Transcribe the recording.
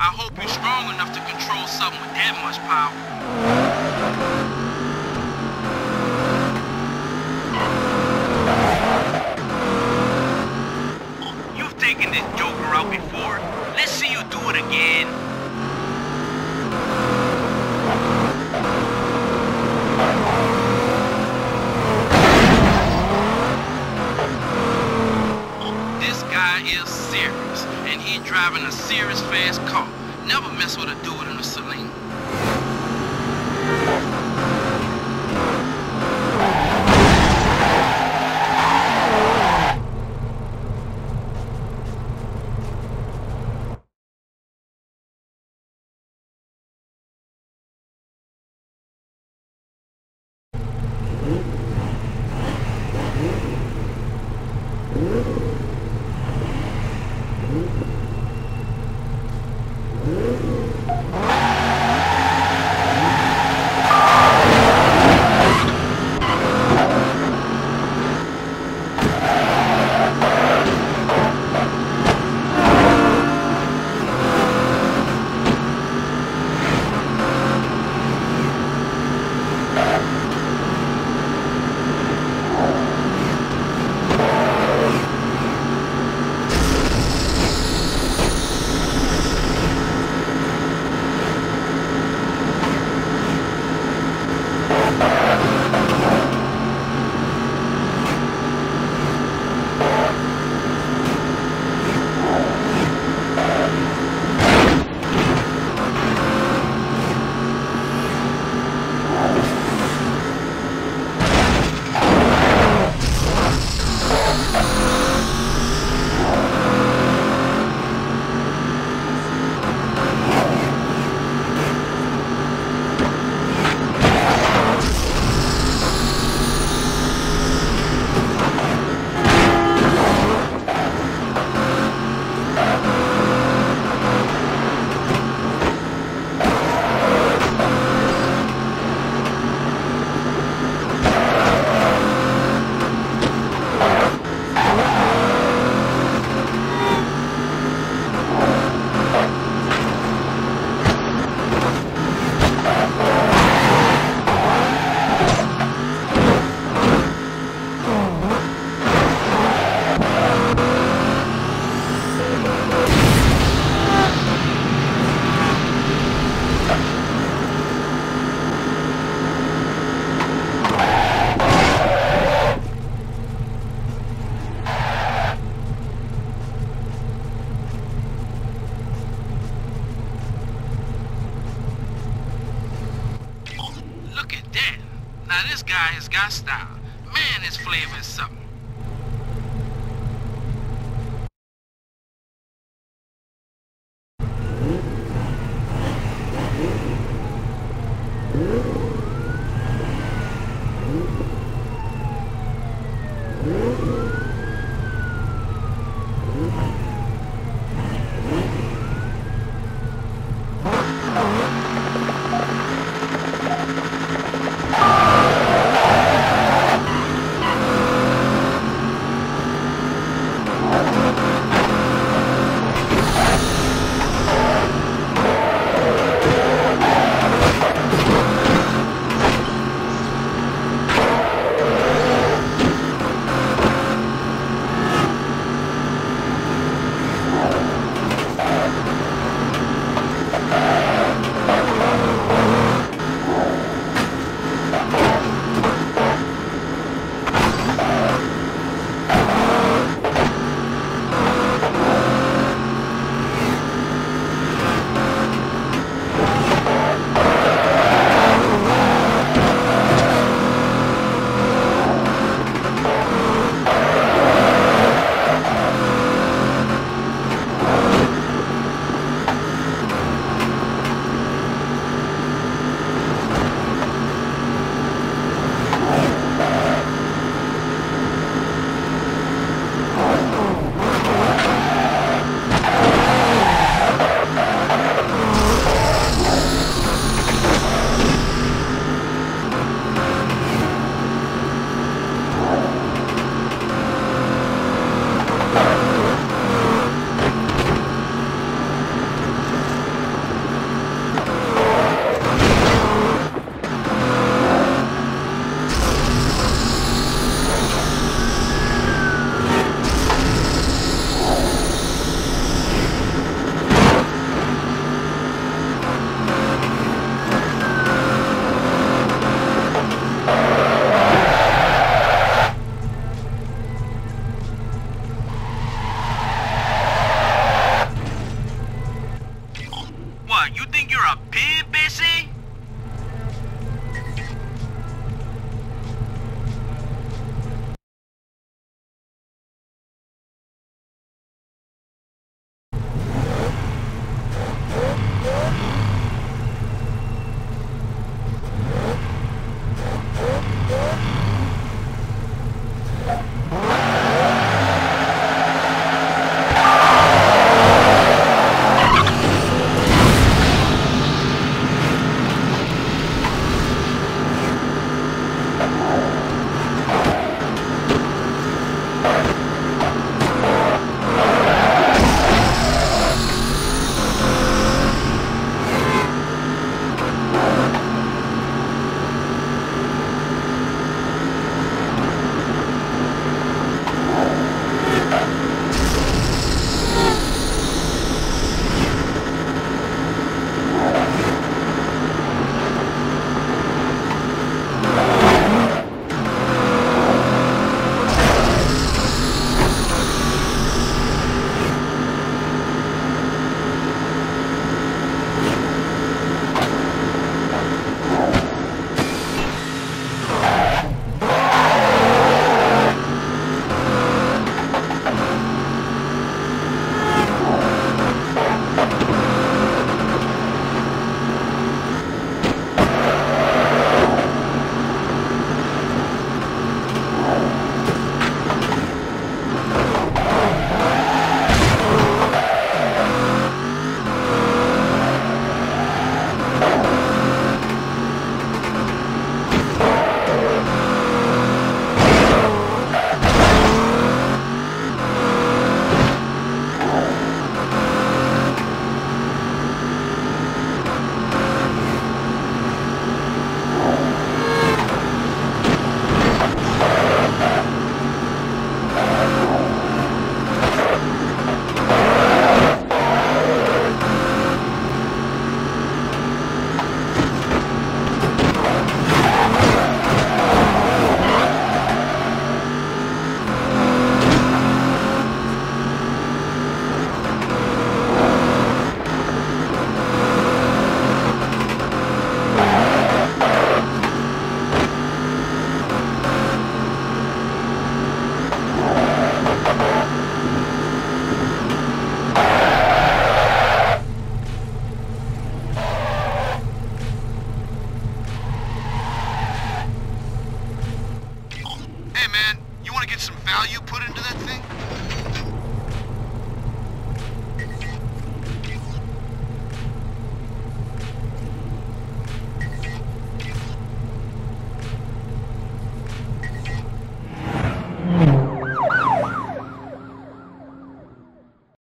I hope you're strong enough to control something with that much power. You've taken this joker out before. Let's see you do it again. This guy is he driving a serious fast car. Never mess with a dude in a Saleen. Now this guy has got style. Man, his flavor is something.